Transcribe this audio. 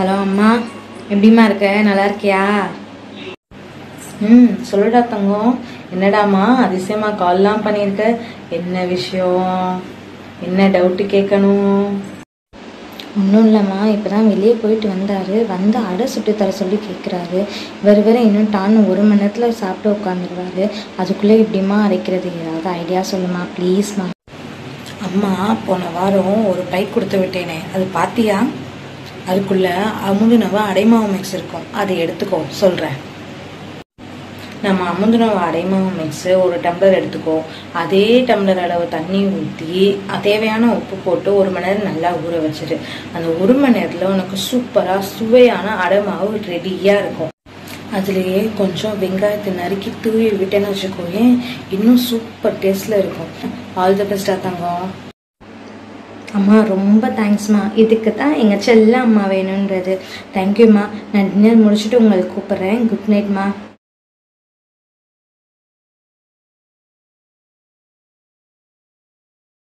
Hello அம்மா எப்படிம்மா இருக்க? நல்லா இருக்கியா? ம் சொல்லுடா தங்கம். என்னடாம்மா அதிசயமா கால்லாம் பண்ணியிருக்க? என்ன விஷயம்? என்ன டவுட்டு கேட்கணும்? ஒன்றும் இல்லைம்மா இப்போ தான் வெளியே போயிட்டு வந்தார். வந்து அடை சுட்டு தர சொல்லி கேட்குறாரு வேறு வேறு இன்னும் டான்னு ஒரு மணி நேரத்தில் சாப்பிட்டு உட்காந்துருவாரு. அதுக்குள்ளே இப்படிமா அரைக்கிறது? ஏதாவது ஐடியா சொல்லுமா ப்ளீஸ்மா அம்மா போன வாரம் ஒரு பை கொடுத்து விட்டேனே. அது பார்த்தியா அதுக்குள்ள அமுதுனவ அடைமாவு மிக்ஸ் இருக்கும். அதை எடுத்துக்கோ. சொல்கிறேன் நம்ம அமுதுனவ அடைமாவு மிக்ஸு ஒரு டம்ளர் எடுத்துக்கோ. அதே டம்ளர் அளவு தண்ணி ஊற்றி தேவையான உப்பு போட்டு ஒரு மணி நேரம் நல்லா ஊற வச்சிரு. அந்த ஒரு மணி நேரத்தில் உனக்கு சூப்பராக சுவையான அடைமாவு ரெடியாக இருக்கும். அதுலேயே கொஞ்சம் வெங்காயத்தை நறுக்கி தூவி விட்டேன்னு வச்சுக்கோயேன் இன்னும் சூப்பர் டேஸ்டில் இருக்கும். ஆல் தி பெஸ்டா தங்கம். அம்மா ரொம்ப தேங்க்ஸ்மா இதுக்கு தான் எங்கள் செல்ல அம்மா வேணுன்றது தேங்க்யூம்மா நான் டின்னர் முடிச்சுட்டு உங்களுக்கு கூப்பிட்றேன். குட் நைட்மா